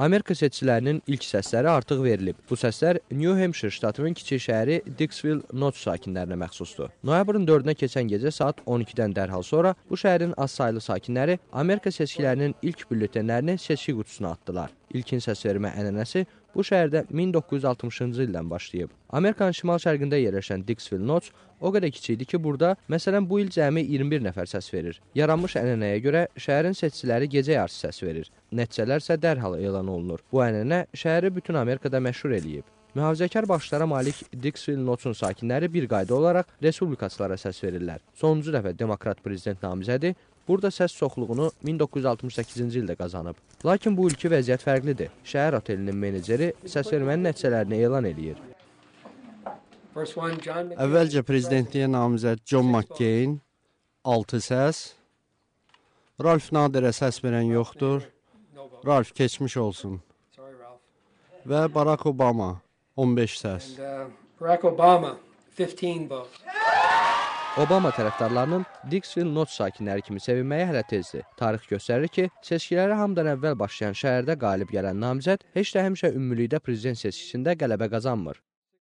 Amerika seçicilərinin ilk səsləri artıq verilib. Bu səslər New Hampshire ştatının kiçik şəhəri Dixville Notts sakinlərinə məxsusdur. Noyabrın 4-nə keçən gecə saat 12-dən dərhal sonra bu şəhərin azsaylı sakinləri Amerika seçkilərinin ilk bülletenlərini seçki qutusuna atdılar. İlkin səsvermə ənənəsi bu şəhərdə 1960-cı ildən başlayıb. Amerikanın şimal-şərqində yerləşən Dixville Notts o qədər kiçik idi ki, burada məsələn bu il cəmi 21 nəfər səs verir. Yaranmış ənənəyə görə şəhərin seçiciləri gecə yarısı səs verir. Nəticələr isə dərhal elan olunur. Bu ənənə şəhəri bütün Amerikada məşhur eləyib. Mühafizəkar baxışlara malik Dixville Notsun sakinləri bir qayda olaraq respublikaçılara səs verirlər. Sonuncu dəfə demokrat prezident namizədi burada səs çoxluğunu 1968-ci ildə qazanıb. Lakin bu ilki vəziyyət fərqlidir. Şəhər otelinin meneceri səsvermənin nəticələrini elan eləyir. Əvvəlcə prezidentliyə namizəd John McCain 6 səs. Ralph Naderə səs verən yoxdur. Ralph keçmiş olsun. Və Barack Obama 15 səs. Uh, Barack Obama, 15 votes. Obama tərəfdarlarının Dixville Notts sakinləri kimi sevinməyi hələ tezdir. Tarix göstərir ki, seçkilərə hamıdan əvvəl başlayan şəhərdə qalib gələn namizəd heç də həmişə ümumilikdə prezident seçkisində qələbə qazanmır.